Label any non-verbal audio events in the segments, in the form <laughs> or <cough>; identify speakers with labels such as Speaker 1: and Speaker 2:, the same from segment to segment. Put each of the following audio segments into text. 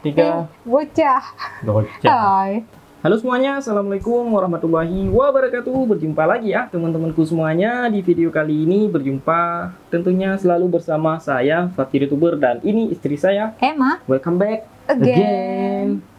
Speaker 1: Tiga.
Speaker 2: Bocah.
Speaker 1: Bocah.
Speaker 2: Hai.
Speaker 1: Halo semuanya, Assalamualaikum warahmatullahi wabarakatuh Berjumpa lagi ya teman-temanku semuanya Di video kali ini berjumpa tentunya selalu bersama saya Fatir Youtuber Dan ini istri saya
Speaker 2: Emma
Speaker 1: Welcome back
Speaker 2: again.
Speaker 1: again.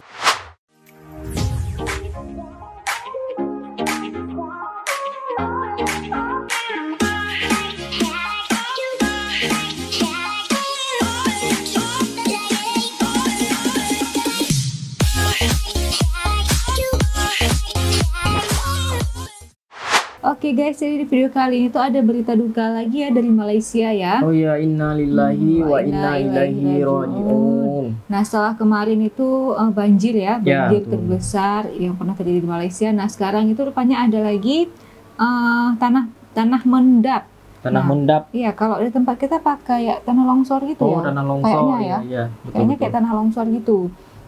Speaker 2: Oke guys, jadi di video kali ini tuh ada berita duka lagi ya dari Malaysia ya.
Speaker 1: Oh ya, innalillahi
Speaker 2: Hmm,
Speaker 1: wa inna ilaihi rajiun
Speaker 2: Nah setelah kemarin itu eh, banjir ya,
Speaker 1: Ya,
Speaker 2: banjir
Speaker 1: betul.
Speaker 2: terbesar yang pernah terjadi di Malaysia. Nah sekarang itu rupanya ada lagi eh, tanah tanah mendap.
Speaker 1: Tanah
Speaker 2: Nah,
Speaker 1: mendap
Speaker 2: Iya, kalau di tempat kita pakai ya tanah longsor gitu
Speaker 1: Oh,
Speaker 2: ya.
Speaker 1: tanah longsor
Speaker 2: Kayaknya
Speaker 1: ya,
Speaker 2: ya.
Speaker 1: iya, betul,
Speaker 2: Kayaknya
Speaker 1: betul.
Speaker 2: kayak tanah longsor gitu.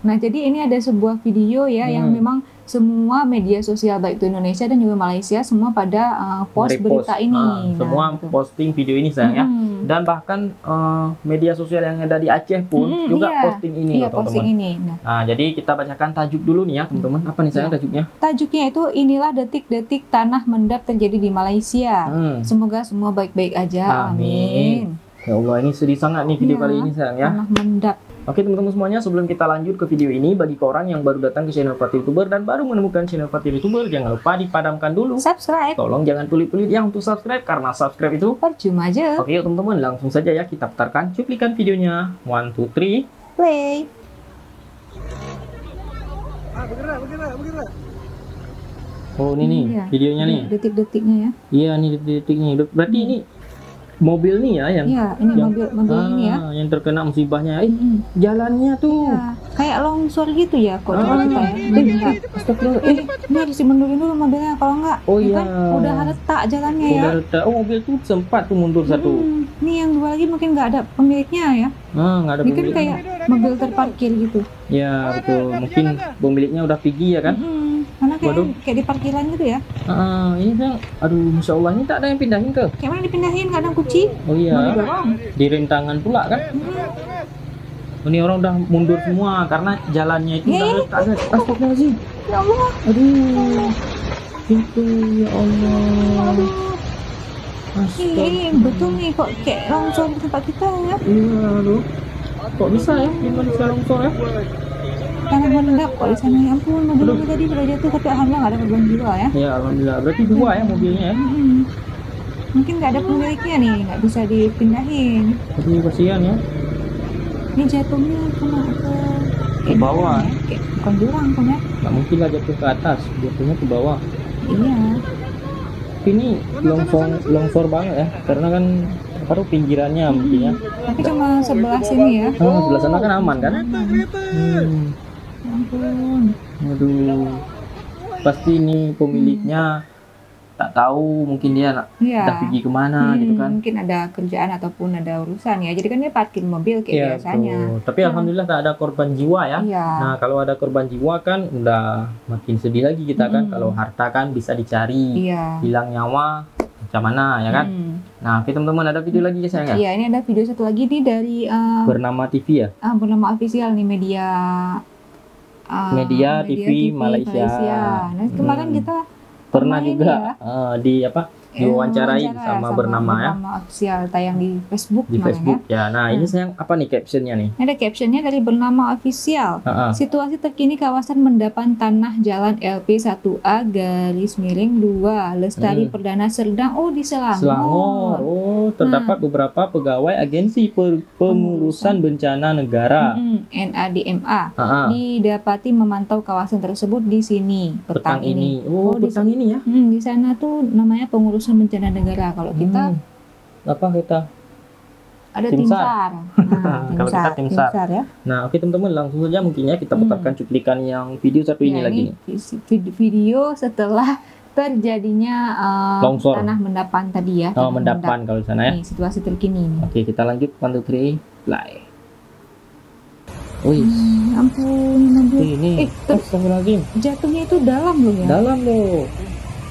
Speaker 2: Nah, jadi ini ada sebuah video ya yang
Speaker 1: Hmm.
Speaker 2: memang semua media sosial baik itu Indonesia dan juga Malaysia semua pada uh, post
Speaker 1: Nge-repost.
Speaker 2: berita ini.
Speaker 1: Ah,
Speaker 2: Nah,
Speaker 1: semua
Speaker 2: gitu.
Speaker 1: posting video ini sayang ya
Speaker 2: Mm-mm.
Speaker 1: Dan bahkan eh, media sosial yang ada di Aceh pun
Speaker 2: Mm,
Speaker 1: juga
Speaker 2: iya.
Speaker 1: posting ini
Speaker 2: Iya,
Speaker 1: loh
Speaker 2: posting
Speaker 1: teman-teman
Speaker 2: ini. Nah,
Speaker 1: Nah, jadi kita bacakan tajuk dulu nih ya, teman-teman. Apa nih sayang
Speaker 2: Iya.
Speaker 1: tajuknya?
Speaker 2: tajuknya itu inilah detik-detik tanah mendap terjadi di Malaysia.
Speaker 1: Hmm.
Speaker 2: Semoga semua baik-baik aja.
Speaker 1: Amin.
Speaker 2: Amin.
Speaker 1: Ya Allah, ini sedih sangat nih video
Speaker 2: Iya.
Speaker 1: kali ini sayang ya.
Speaker 2: Tanah mendap.
Speaker 1: Oke teman-teman semuanya, sebelum kita lanjut ke video ini, bagi ke orang yang baru datang ke channel Fatir Youtuber dan baru menemukan channel Fatir Youtuber, jangan lupa dipadamkan dulu.
Speaker 2: Subscribe.
Speaker 1: Tolong jangan pelit-pelit ya untuk subscribe, karena subscribe itu.
Speaker 2: Percuma aja.
Speaker 1: Oke yuk teman-teman, langsung saja ya kita putarkan cuplikan videonya. One, two, three.
Speaker 2: Play.
Speaker 1: Oh ini nih,
Speaker 2: Iya.
Speaker 1: videonya nih.
Speaker 2: Detik-detiknya ya.
Speaker 1: Iya nih detik-detiknya. Berarti ini mobil nih ya yang
Speaker 2: Iya, ini
Speaker 1: yang-
Speaker 2: mobil mobil ini ya.
Speaker 1: Ah, yang terkena musibahnya. Eh,
Speaker 2: Mm-mm.
Speaker 1: jalannya tuh.
Speaker 2: Iya, kayak longsor gitu ya kok
Speaker 1: Ah.
Speaker 2: kita ya. Eh, astagfirullah. Eh, ini harus dimundurin dulu mobilnya kalau enggak.
Speaker 1: Oh,
Speaker 2: ya
Speaker 1: iya.
Speaker 2: kan udah retak jalannya ya.
Speaker 1: Udah retak. Oh mobil tuh sempat tuh mundur satu.
Speaker 2: Hmm, ini yang dua lagi mungkin nggak ada pemiliknya ya.
Speaker 1: Ah nggak ada
Speaker 2: Ini kan
Speaker 1: pemilik.
Speaker 2: kayak mobil terparkir gitu.
Speaker 1: Ya betul. Mungkin pemiliknya udah pergi ya kan.
Speaker 2: Mm-mm. Karena kayak
Speaker 1: Waduh.
Speaker 2: kayak di parkiran gitu ya.
Speaker 1: Ah ini kan. Aduh masya Allah ini tak ada yang pindahin ke.
Speaker 2: Kayak mana dipindahin ada kunci?
Speaker 1: Oh
Speaker 2: Mau
Speaker 1: iya.
Speaker 2: didorong.
Speaker 1: Di rem tangan pula kan.
Speaker 2: Hmm.
Speaker 1: Ini orang udah mundur semua karena jalannya itu
Speaker 2: Iya,
Speaker 1: udah
Speaker 2: iya.
Speaker 1: retak guys. Astagfirullahaladzim.
Speaker 2: Ya Allah.
Speaker 1: Aduh. Itu ya Allah.
Speaker 2: Aduh. Ih, betul nih kok kayak longsor di tempat kita ya.
Speaker 1: Iya, aduh. Kok bisa ya di Malaysia longsor ya?
Speaker 2: Tanah mendap kok di sana ya ampun mobil tadi sudah jatuh tapi alhamdulillah nggak ada korban jiwa ya.
Speaker 1: Ya, alhamdulillah. Berarti dua ya mobilnya ya.
Speaker 2: Hmm. Mungkin nggak ada pemiliknya nih, nggak bisa dipindahin.
Speaker 1: Aduh, kasihan ya.
Speaker 2: Ini jatuhnya kena ke
Speaker 1: Ke bawah.
Speaker 2: ya, bukan jurang kan ya?
Speaker 1: Nggak mungkin lah jatuh ke atas, jatuhnya ke bawah.
Speaker 2: Iya.
Speaker 1: Tapi ini longsor longsor banget ya, karena kan tuh pinggirannya mungkin ya.
Speaker 2: Tapi cuma sebelah sini ya.
Speaker 1: Oh, sebelah sana kan aman kan? Hmm.
Speaker 2: Ya ampun.
Speaker 1: Aduh. Pasti ini pemiliknya tak tahu mungkin dia nak udah pergi ke mana
Speaker 2: Hmm,
Speaker 1: gitu kan.
Speaker 2: Mungkin ada kerjaan ataupun ada urusan ya. Jadi kan dia parkir mobil kayak
Speaker 1: Iya,
Speaker 2: biasanya.
Speaker 1: betul. Tapi alhamdulillah tak ada korban jiwa ya.
Speaker 2: Iya.
Speaker 1: Nah, kalau ada korban jiwa kan udah makin sedih lagi kita kan.
Speaker 2: Mm.
Speaker 1: Kalau harta kan bisa dicari,
Speaker 2: Iya.
Speaker 1: hilang nyawa macam mana ya kan?
Speaker 2: Hmm.
Speaker 1: Nah, oke teman-teman ada video lagi ya sayang ya?
Speaker 2: Iya, ini ada video satu lagi nih dari eh,
Speaker 1: Bernama TV ya?
Speaker 2: ah, bernama official nih media ah,
Speaker 1: Media TV Malaysia.
Speaker 2: Nah, kemarin
Speaker 1: Hmm.
Speaker 2: kita
Speaker 1: Pernah juga
Speaker 2: ya.
Speaker 1: eh, di apa?
Speaker 2: Eh,
Speaker 1: Diwawancarai
Speaker 2: wawancara
Speaker 1: sama bernama ya
Speaker 2: bernama official tayang di Facebook
Speaker 1: di
Speaker 2: kemarin
Speaker 1: Facebook ya. Nah, ini
Speaker 2: Hmm.
Speaker 1: sayang apa nih captionnya nih?
Speaker 2: ya. Ini ada captionnya dari bernama official.
Speaker 1: Heeh.
Speaker 2: Situasi terkini kawasan mendapan tanah jalan LP 1A garis miring 2 Lestari
Speaker 1: Hmm.
Speaker 2: Perdana Serdang oh di Selangor.
Speaker 1: Selangor. Oh, terdapat beberapa pegawai agensi per- pengurusan bencana negara.
Speaker 2: Mm-mm, NADMA
Speaker 1: Heeh.
Speaker 2: didapati memantau kawasan tersebut di sini petang,
Speaker 1: petang ini. Oh,
Speaker 2: Oh, di
Speaker 1: petang ini ya.
Speaker 2: Hmm, di sana tuh namanya pengurusan bencana negara. Kalau kita
Speaker 1: Hmm. apa kita?
Speaker 2: ada
Speaker 1: Tim SAR. <laughs>
Speaker 2: Nah,
Speaker 1: Kalau kita tim SAR.
Speaker 2: ya.
Speaker 1: Nah, oke teman-teman, langsung saja mungkin ya kita
Speaker 2: Hmm.
Speaker 1: putarkan cuplikan yang video satu ini
Speaker 2: Ya,
Speaker 1: lagi nih.
Speaker 2: video setelah terjadinya uh,
Speaker 1: Longsor.
Speaker 2: tanah mendapan tadi ya.
Speaker 1: Oh, mendapan kalau di sana ya.
Speaker 2: Nih, situasi terkini nih.
Speaker 1: Oke, kita lanjut two three play. Wih,
Speaker 2: Hmm, ampun, ampun.
Speaker 1: ini
Speaker 2: Eh, ter-
Speaker 1: Astagfirullahaladzim.
Speaker 2: jatuhnya itu dalam loh ya.
Speaker 1: Dalam loh.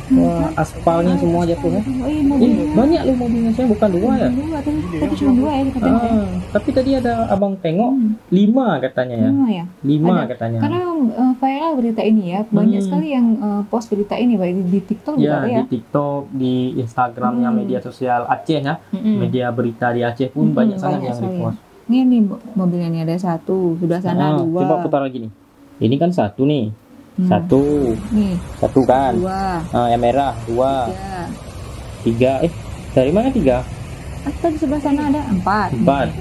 Speaker 1: Wah, aspalnya semua jatuh ya.
Speaker 2: Oh iya
Speaker 1: banyak loh mobilnya saya bukan dua ya.
Speaker 2: Dua, tapi, tapi cuma dua ya katanya.
Speaker 1: Ah, tapi tadi ada abang tengok
Speaker 2: Hmm,
Speaker 1: lima katanya ya.
Speaker 2: lima ya.
Speaker 1: Lima
Speaker 2: Ada.
Speaker 1: katanya.
Speaker 2: Karena eh, viral berita ini ya, banyak
Speaker 1: Hmm.
Speaker 2: sekali yang eh, post berita ini baik di, di TikTok juga
Speaker 1: Ya,
Speaker 2: ada ya.
Speaker 1: di TikTok, di Instagramnya
Speaker 2: Hmm.
Speaker 1: media sosial Aceh ya,
Speaker 2: Mm-mm.
Speaker 1: media berita di Aceh pun
Speaker 2: Mm-mm,
Speaker 1: banyak sangat yang repost.
Speaker 2: Ini nih mo- mobilnya nih ada satu, sebelah sana
Speaker 1: Ah,
Speaker 2: dua.
Speaker 1: Coba putar lagi nih. Ini kan satu nih,
Speaker 2: Hmm,
Speaker 1: satu,
Speaker 2: Nih,
Speaker 1: satu kan.
Speaker 2: dua,
Speaker 1: Ah, yang merah dua,
Speaker 2: tiga.
Speaker 1: tiga. Eh, dari mana tiga?
Speaker 2: Ah, tadi sebelah sana ada empat.
Speaker 1: Empat.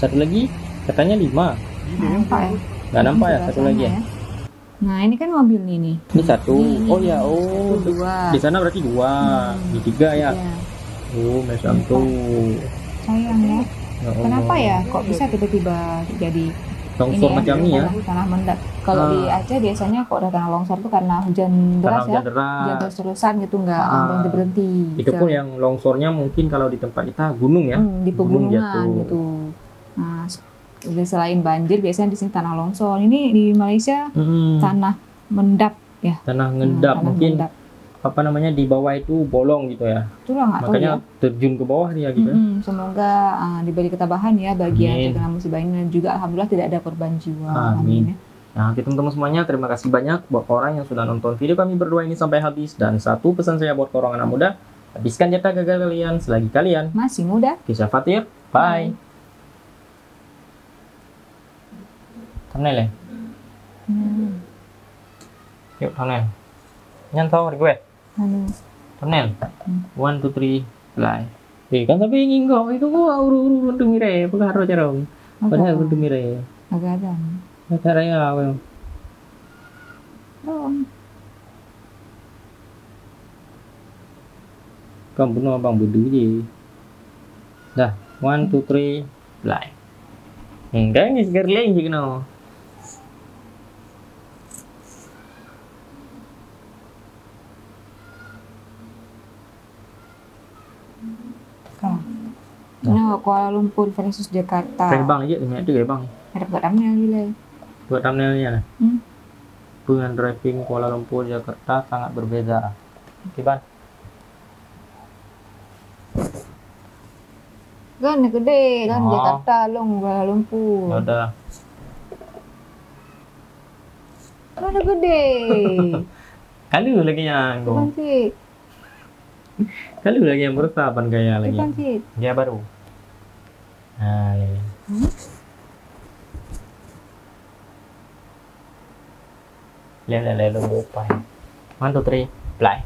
Speaker 1: Satu lagi katanya lima.
Speaker 2: Nah, empat ya.
Speaker 1: Nggak nampak ya satu lagi ya?
Speaker 2: Nah, ini kan mobil nih.
Speaker 1: Ini satu.
Speaker 2: Ini,
Speaker 1: Oh
Speaker 2: ini.
Speaker 1: ya, oh.
Speaker 2: Satu, dua.
Speaker 1: Di sana berarti dua,
Speaker 2: Hmm.
Speaker 1: di tiga ya.
Speaker 2: Tiga.
Speaker 1: Oh, macam tuh.
Speaker 2: Sayang ya.
Speaker 1: Ya.
Speaker 2: Kenapa ya? Kok bisa tiba-tiba jadi
Speaker 1: Longsor
Speaker 2: ini ya,
Speaker 1: macam ini ya?
Speaker 2: tanah, mendap. Kalau di
Speaker 1: Ah.
Speaker 2: Aceh biasanya kok ada tanah longsor tuh karena hujan deras ya.
Speaker 1: hujan deras.
Speaker 2: Hujan terus-terusan gitu nggak
Speaker 1: Ah.
Speaker 2: berhenti berhenti.
Speaker 1: Itu pun yang longsornya mungkin kalau di tempat kita gunung ya.
Speaker 2: Hmm, di
Speaker 1: Gunung
Speaker 2: pegunungan
Speaker 1: jatuh.
Speaker 2: gitu. Nah, udah selain banjir biasanya di sini tanah longsor. Ini di Malaysia
Speaker 1: Mm-mm.
Speaker 2: tanah mendap ya.
Speaker 1: Tanah
Speaker 2: Nah,
Speaker 1: ngendap
Speaker 2: tanah
Speaker 1: mungkin
Speaker 2: mendap.
Speaker 1: Apa namanya di bawah itu bolong gitu ya.
Speaker 2: Itulah nggak tahu ya.
Speaker 1: Makanya terjun ke bawah dia gitu. ya.
Speaker 2: Mm-mm, semoga ah, diberi ketabahan ya bagi yang
Speaker 1: Amin.
Speaker 2: terkena musibah ini dan juga alhamdulillah tidak ada korban jiwa.
Speaker 1: Amin.
Speaker 2: ya.
Speaker 1: Nah, oke teman-teman semuanya, terima kasih banyak buat orang yang sudah nonton video kami berdua ini sampai habis. Dan satu pesan saya buat orang anak muda, habiskan jatah gagal kalian selagi kalian.
Speaker 2: Masih muda.
Speaker 1: Kisah Fatir, bye. Thumbnail ya?
Speaker 2: Hmm.
Speaker 1: Yuk thumbnail. Nyantau gue. Thumbnail.
Speaker 2: Hmm.
Speaker 1: One, two, three, play. Eh, kan tapi ingin kok itu gua uru-uru untuk mire, pengaruh jarang. Padahal
Speaker 2: agak,
Speaker 1: untuk mire.
Speaker 2: agak ada.
Speaker 1: Cara ya, well.
Speaker 2: Oh,
Speaker 1: Kamu bunuh abang bedu je. Dah, one, two, three, play. Enggak, ini segar lain je kena.
Speaker 2: Nah, Kuala Lumpur versus Jakarta.
Speaker 1: Kaya bang je, ini ada kaya bang.
Speaker 2: Ada buat thumbnail gila.
Speaker 1: Buat thumbnailnya lah.
Speaker 2: Hmm.
Speaker 1: Dengan driving Kuala Lumpur, Jakarta sangat berbeda. Oke bang.
Speaker 2: Kan gede kan
Speaker 1: Oh.
Speaker 2: Jakarta long Kuala Lumpur.
Speaker 1: Ya udah.
Speaker 2: Kan gede. <laughs>
Speaker 1: Kalu lagi yang
Speaker 2: Bukan sih.
Speaker 1: Kalu lagi yang bersahabat gaya lagi.
Speaker 2: Bukan sih.
Speaker 1: Dia baru. Nah, ini.
Speaker 2: Hmm?
Speaker 1: Lihat lihat lihat lu apa? One two three, play.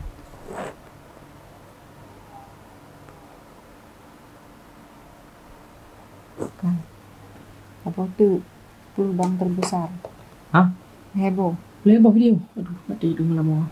Speaker 2: Kan. Apa tuh? Lubang terbesar.
Speaker 1: Hah?
Speaker 2: Heboh.
Speaker 1: Lebar video. Aduh, mati hidung lama.